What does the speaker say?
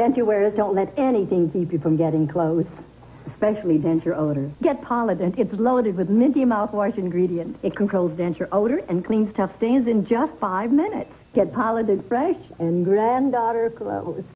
Denture wearers don't let anything keep you from getting close, especially denture odor. Get Polident. It's loaded with minty mouthwash ingredient. It controls denture odor and cleans tough stains in just five minutes. Get Polident fresh and granddaughter close.